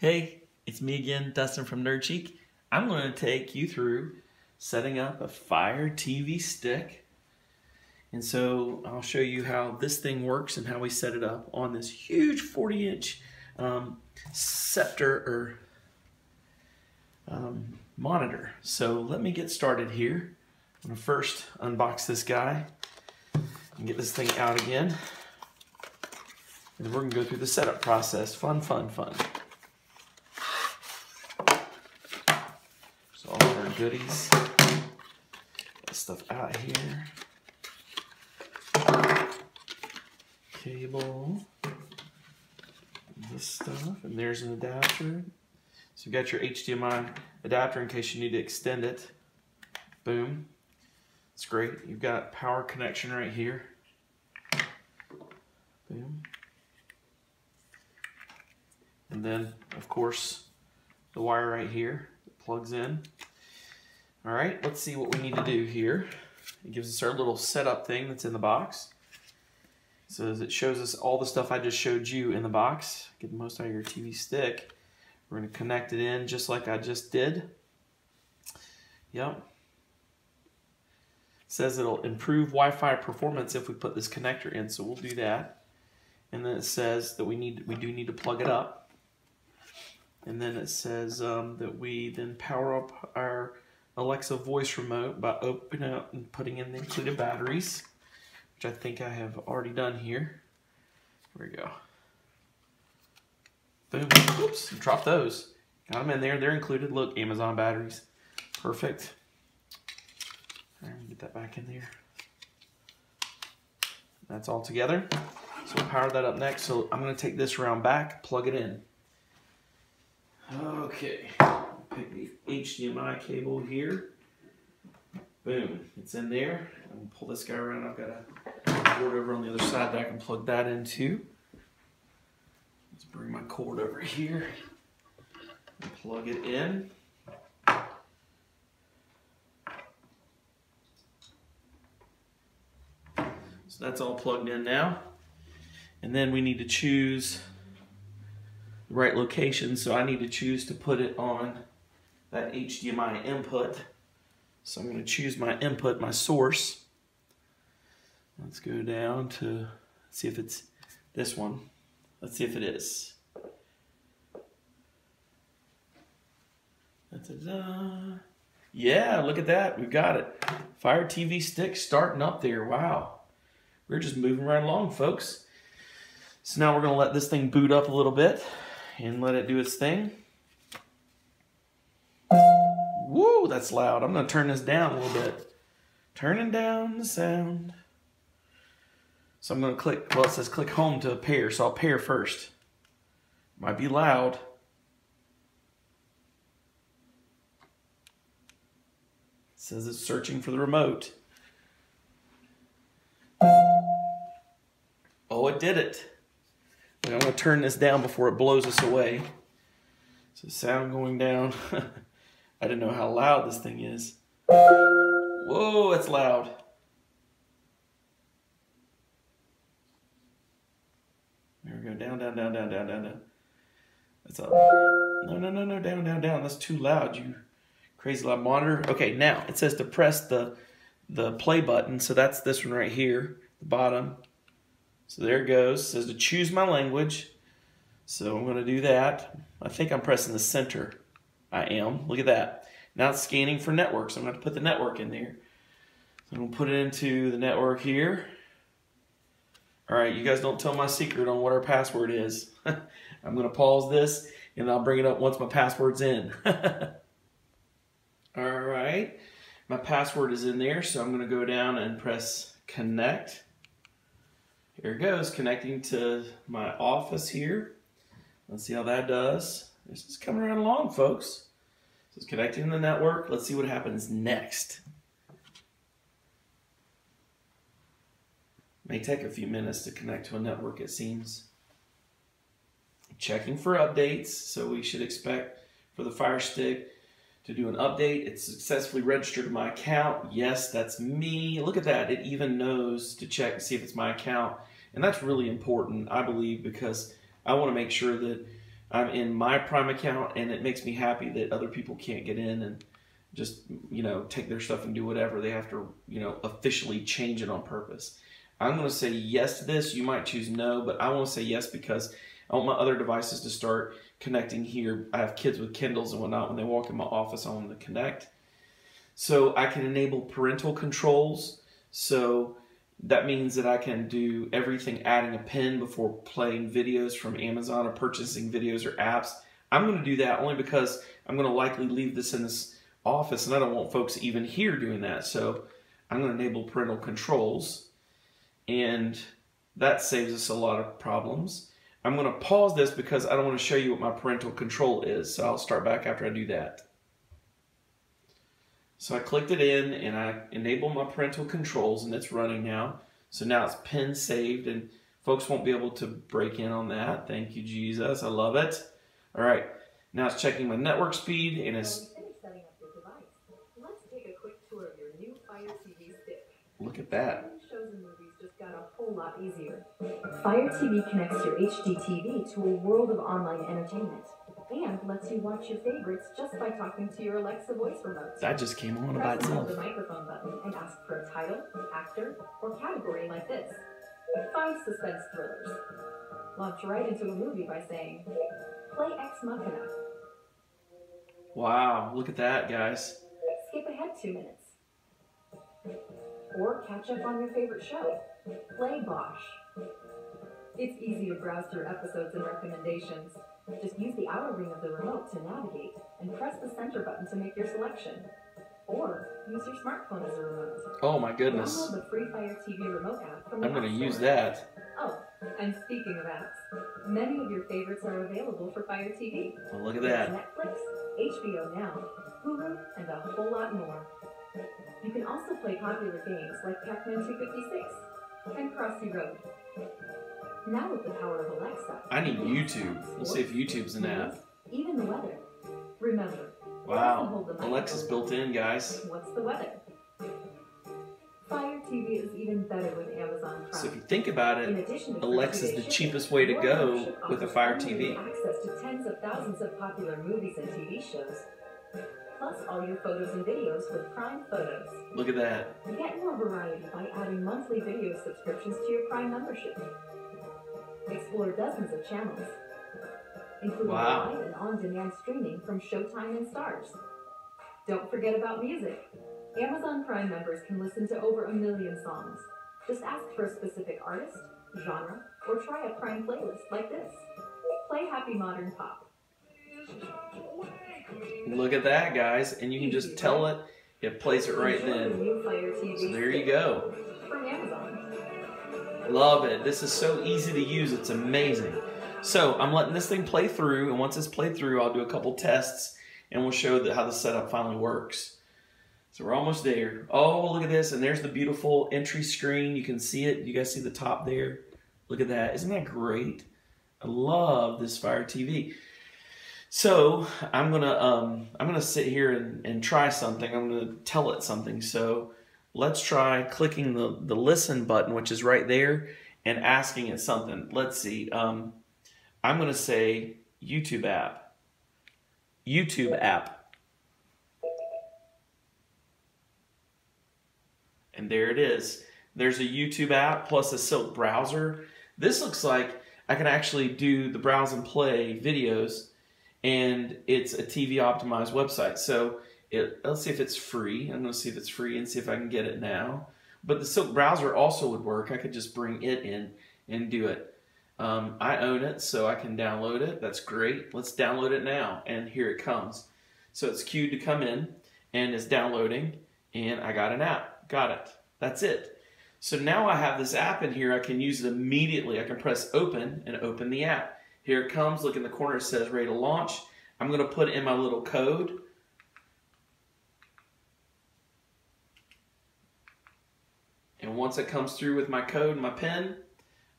Hey, it's me again, Dustin from Nerd Chic. I'm going to take you through setting up a Fire TV stick. And so I'll show you how this thing works and how we set it up on this huge 40 inch um, Sceptre or um, monitor. So let me get started here. I'm going to first unbox this guy and get this thing out again. And then we're to go through the setup process. Fun, fun, fun. So all of our goodies. Stuff out here. Cable. This stuff. And there's an adapter. So you've got your HDMI adapter in case you need to extend it. Boom. It's great. You've got power connection right here. Boom. And then, of course, the wire right here plugs in. All right, let's see what we need to do here. It gives us our little setup thing that's in the box. So it shows us all the stuff I just showed you in the box. Get the most out of your TV stick. We're going to connect it in just like I just did. Yep. It says it'll improve Wi-Fi performance if we put this connector in, so we'll do that. And then it says that we need we do need to plug it up. And then it says um, that we then power up our Alexa voice remote by opening up and putting in the included batteries, which I think I have already done here. Here we go. Boom. Oops, drop those. Got them in there. They're included. Look, Amazon batteries. Perfect. All right, get that back in there. That's all together. So we'll power that up next. So I'm going to take this around back, plug it in. Okay, pick the HDMI cable here. Boom, it's in there. I'm gonna pull this guy around. I've got a cord over on the other side that I can plug that into. Let's bring my cord over here and plug it in. So that's all plugged in now. And then we need to choose the right location. So I need to choose to put it on that HDMI input. So I'm going to choose my input, my source. Let's go down to see if it's this one. Let's see if it is. Da -da -da. Yeah, look at that. We've got it. Fire TV stick starting up there. Wow. We're just moving right along, folks. So now we're going to let this thing boot up a little bit and let it do its thing. Woo, that's loud. I'm going to turn this down a little bit. Turning down the sound. So I'm going to click, well, it says click home to pair, so I'll pair first. Might be loud. It says it's searching for the remote. Oh, it did it. I'm going to turn this down before it blows us away. So sound going down. I didn't know how loud this thing is. Whoa, it's loud. There we go. Down, down, down, down, down, down, down. That's up. No, no, no, no. Down, down, down. That's too loud. You crazy loud monitor. Okay, now it says to press the the play button. So that's this one right here, the bottom. So there it goes. It says to choose my language. So I'm going to do that. I think I'm pressing the center. I am. Look at that. Now it's scanning for networks. I'm going to put the network in there. So I'm going to put it into the network here. All right, you guys don't tell my secret on what our password is. I'm going to pause this and I'll bring it up once my password's in. All right, my password is in there. So I'm going to go down and press connect. Here it goes, connecting to my office here. Let's see how that does. This is coming right along, folks. So it's connecting the network. Let's see what happens next. May take a few minutes to connect to a network, it seems. Checking for updates, so we should expect for the Fire Stick to do an update. It's successfully registered my account. Yes, that's me. Look at that. It even knows to check to see if it's my account And that's really important, I believe, because I want to make sure that I'm in my Prime account and it makes me happy that other people can't get in and just, you know, take their stuff and do whatever. They have to, you know, officially change it on purpose. I'm going to say yes to this. You might choose no, but I want to say yes because I want my other devices to start connecting here. I have kids with Kindles and whatnot. When they walk in my office, I want them to connect. So I can enable parental controls. So that means that I can do everything adding a pin before playing videos from Amazon or purchasing videos or apps. I'm going to do that only because I'm going to likely leave this in this office and I don't want folks even here doing that. So I'm going to enable parental controls and that saves us a lot of problems. I'm going to pause this because I don't want to show you what my parental control is. So I'll start back after I do that. So I clicked it in and I enabled my parental controls and it's running now. So now it's pin saved and folks won't be able to break in on that. Thank you, Jesus. I love it. All right. Now it's checking my network speed and it's Look at that. Got a whole lot easier. Fire TV connects your HD TV to a world of online entertainment and lets you watch your favorites just by talking to your Alexa voice remote. That just came on Press by itself. the microphone button and ask for a title, actor, or category like this. Find suspense thrillers. Launch right into a movie by saying, play Ex Machina. Wow, look at that, guys. Skip ahead two minutes. Or catch up on your favorite show. Play Bosch. It's easy to browse through episodes and recommendations. Just use the outer ring of the remote to navigate and press the center button to make your selection. Or use your smartphone as a remote. Oh my goodness. Download the Free Fire TV remote app from I'm going to use that. Oh, and speaking of apps, many of your favorites are available for Fire TV. Well, look at that. Netflix, HBO Now, Hulu, and a whole lot more. You can also play popular games like Pac-Man 256 and Crossy Road. Now with the power of Alexa, I need YouTube. Let's see if YouTube's an app. even the weather. Remember, Wow. Alexa's built in, guys. what's the weather? Fire TV is even better with Amazon Prime. So if you think about it, Alexa's the cheapest way to go with a Fire TV. Access to tens of thousands of popular movies and TV shows, plus all your photos and videos with Prime Photos. Look at that. Get more variety by adding monthly video subscriptions to your Prime membership. Explore dozens of channels, including Wow. live and on-demand streaming from Showtime and Starz. Don't forget about music. Amazon Prime members can listen to over a million songs. Just ask for a specific artist, genre, or try a Prime playlist like this. Play Happy Modern Pop. Look at that, guys. And you can just tell it, it plays it right then. new Fire TV So there you go. Love it. This is so easy to use. It's amazing. So I'm letting this thing play through, and once it's played through, I'll do a couple tests, and we'll show that how the setup finally works. So we're almost there. Oh, look at this, and there's the beautiful entry screen. You can see it. You guys see the top there? Look at that. Isn't that great? I love this Fire TV. So I'm gonna um, I'm gonna sit here and, and try something. I'm gonna tell it something. So let's try clicking the, the listen button, which is right there, and asking it something. Let's see. Um, I'm to say YouTube app. YouTube app. And there it is. There's a YouTube app plus a Silk browser. This looks like I can actually do the browse and play videos, and it's a TV optimized website. So it, let's see if it's free. I'm going to see if it's free and see if I can get it now. But the Silk browser also would work. I could just bring it in and do it. Um, I own it, so I can download it. That's great. Let's download it now. And here it comes. So it's queued to come in and it's downloading. And I got an app. Got it. That's it. So now I have this app in here. I can use it immediately. I can press open and open the app. Here it comes. Look in the corner. It says ready to launch. I'm going to put in my little code. And once it comes through with my code and my pin,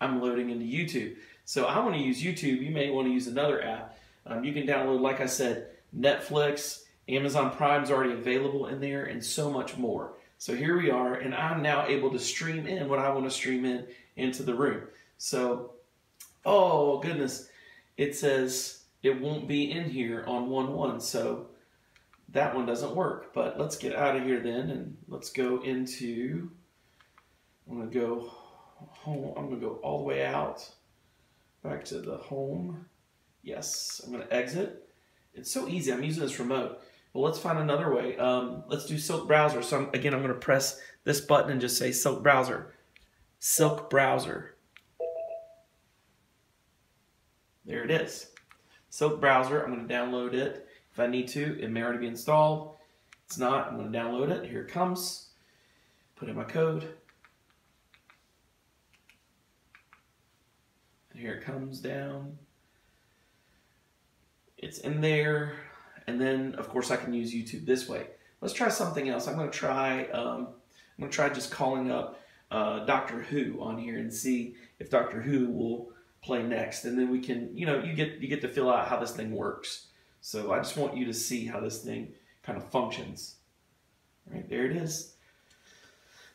I'm loading into YouTube. So I want to use YouTube. You may want to use another app. Um, you can download, like I said, Netflix, Amazon Prime's already available in there, and so much more. So here we are, and I'm now able to stream in what I want to stream in into the room. So, oh goodness, it says it won't be in here on 1 1. So that one doesn't work. But let's get out of here then and let's go into, I'm to go home. I'm to go all the way out back to the home. Yes, I'm to exit. It's so easy. I'm using this remote. Well, let's find another way. Um, let's do Silk Browser. So I'm, again, I'm to press this button and just say Silk Browser. Silk Browser. There it is. Silk Browser. I'm going to download it. If I need to, it may already be installed. It's not. I'm going to download it. Here it comes. Put in my code. And here it comes down. It's in there. And then, of course, I can use YouTube this way. Let's try something else. I'm going to try, um, I'm going to try just calling up uh, Doctor Who on here and see if Doctor Who will play next. And then we can, you know, you get, you get to fill out how this thing works. So I just want you to see how this thing kind of functions. All right, there it is.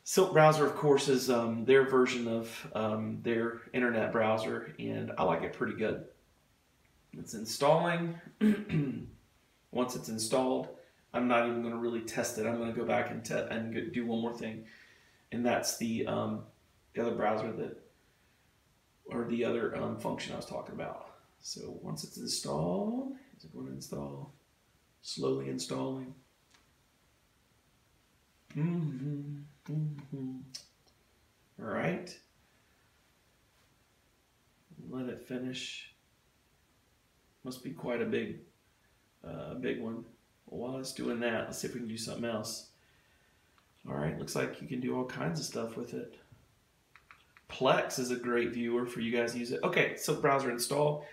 Silk Browser, of course, is um, their version of um, their internet browser, and I like it pretty good. It's installing. Once it's installed, I'm not even going to really test it. I'm going to go back and, and do one more thing, and that's the um, the other browser that, or the other um, function I was talking about. So once it's installed, is it going to install? Slowly installing. Mm-hmm. Mm-hmm. All right. Let it finish. Must be quite a big, uh, big one. While it's doing that, let's see if we can do something else. All right, looks like you can do all kinds of stuff with it. Plex is a great viewer for you guys to use it. Okay, so browser install.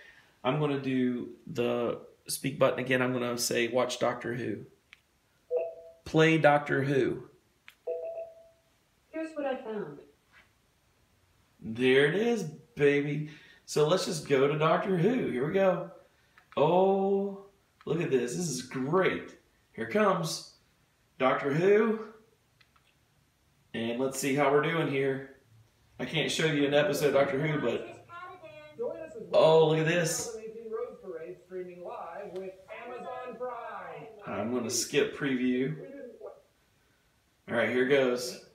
I'm going to do the speak button again. I'm going to say watch Doctor Who. Play Doctor Who. Here's what I found. There it is, baby. So let's just go to Doctor Who. Here we go. Oh, look at this. This is great. Here comes Doctor Who. And let's see how we're doing here. I can't show you an episode of Doctor Who, but oh, look at this. I'm going to skip preview. All right, here goes.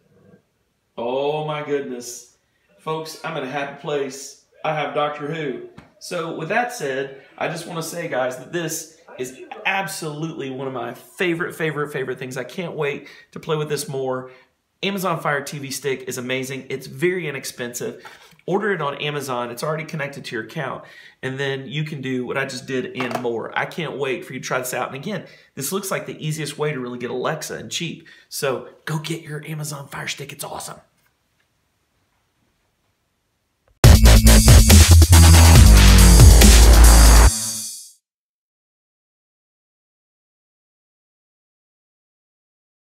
Oh my goodness. Folks, I'm in a happy place. I have Doctor Who. So, with that said, I just want to say, guys, that this is absolutely one of my favorite, favorite, favorite things. I can't wait to play with this more. Amazon Fire TV Stick is amazing. It's very inexpensive. Order it on Amazon. It's already connected to your account. And then you can do what I just did and more. I can't wait for you to try this out. And again, this looks like the easiest way to really get Alexa and cheap. So go get your Amazon Fire Stick. It's awesome.